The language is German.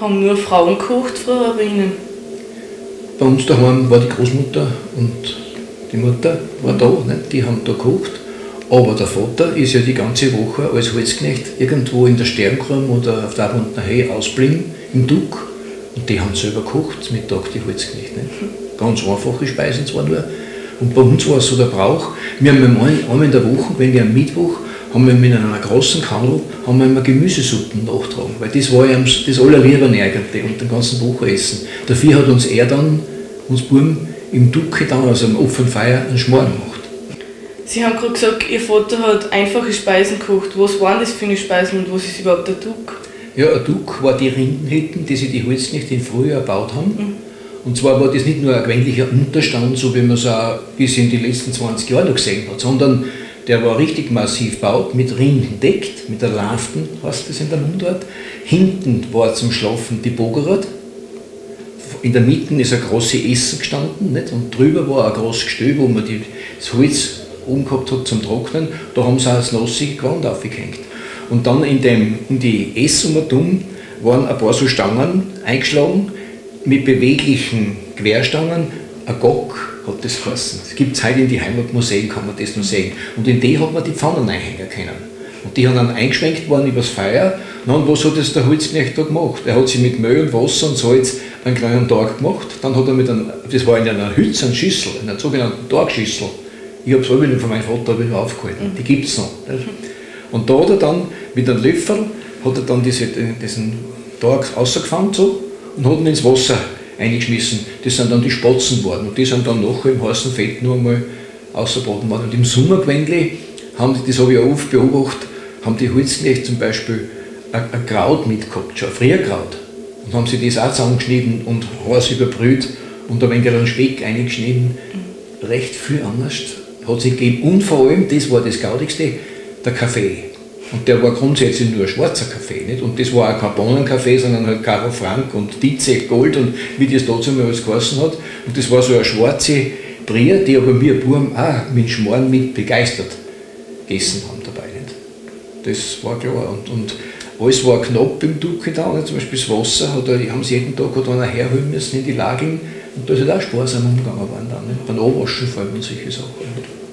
Haben nur Frauen gekocht früher bei Ihnen? Bei uns daheim war die Großmutter und die Mutter war da, nicht? die haben da gekocht. Aber der Vater ist ja die ganze Woche als Holzknecht irgendwo in der Sternkram oder auf der Abundner Hey ausblieben, im Duck. Und die haben selber gekocht, Mittag die Holzknechte. Nicht? Ganz einfache Speisen zwar nur. Und bei uns war es so der Brauch, wir haben einmal in der Woche, wenn wir am Mittwoch, haben wir mit einer großen Kandel haben wir immer Gemüsesuppen nachtragen, weil das war ja das allerliebste eigentlich und den ganzen Woche essen. Dafür hat uns er dann, uns Buben, im Ducke dann, also am offenen Feuer, einen Schmarrn gemacht. Sie haben gerade gesagt, Ihr Vater hat einfache Speisen gekocht. Was waren das für eine Speisen und was ist überhaupt der Duck? Ja, ein Duck war die Rindenhütten, die sich die Holzknechte in Frühjahr erbaut haben. Mhm. Und zwar war das nicht nur ein gewöhnlicher Unterstand, so wie man es auch bis in die letzten 20 Jahre noch gesehen hat, sondern der war richtig massiv gebaut, mit Rinden deckt, mit der Laften, heißt das in der Mundart. Hinten war zum Schlafen die Bogerrad. In der Mitte ist ein großes Essen gestanden nicht? und drüber war ein großes Gestell, wo man das Holz oben gehabt hat zum Trocknen. Da haben sie auch das nasse Gewand aufgehängt. Und dann in, dem, in die Essummertum waren ein paar so Stangen eingeschlagen mit beweglichen Querstangen. Ein Gock hat das geheißen. Das gibt es heute in die Heimatmuseen, kann man das noch sehen. Und in die hat man die Pfannen einhängen können. Und die haben dann eingeschwenkt worden übers Feuer. Na, und was hat das der Holzknecht da gemacht? Er hat sie mit Mehl und Wasser und Salz einen kleinen Tag gemacht. Dann hat er mit einem, das war in einer Hütze, einer Schüssel, in einer sogenannten Tagschüssel. Ich habe es alle von meinem Vater wieder aufgehalten. Die gibt es noch. Und da hat er dann mit einem Löffel hat er dann diese, diesen Tag rausgefahren so, und hat ihn ins Wasser eingeschmissen. Das sind dann die Spatzen geworden. Und die sind dann nachher im heißen Fett nur einmal ausgebraten worden. Und im Sommergewändle haben die, das habe ich auch oft beobachtet, haben die Holzknechte zum Beispiel ein, ein Kraut mitgehabt, schon ein Frierkraut. Und haben sie das auch zusammengeschnitten und heiß überbrüht und ein wenig einen Speck eingeschnitten. Recht viel anders hat sich gegeben. Und vor allem, das war das Gaudigste, der Kaffee. Und der war grundsätzlich nur ein schwarzer Kaffee. Nicht? Und das war auch kein Bohnenkaffee, sondern halt Caro Frank und Dize Gold und wie das dazu mal alles geheißen hat. Und das war so eine schwarze Brie, die aber wir Burm auch mit Schmoren mit begeistert gegessen haben dabei. Nicht? Das war klar. Und, und alles war knapp im Duke da. Nicht? Zum Beispiel das Wasser hat, haben sie jeden Tag hat einer herholen müssen in die Lageln. Und da ist halt auch sparsam umgegangen worden dann. Nicht? Beim Abwaschen vor allem und solche Sachen. Nicht?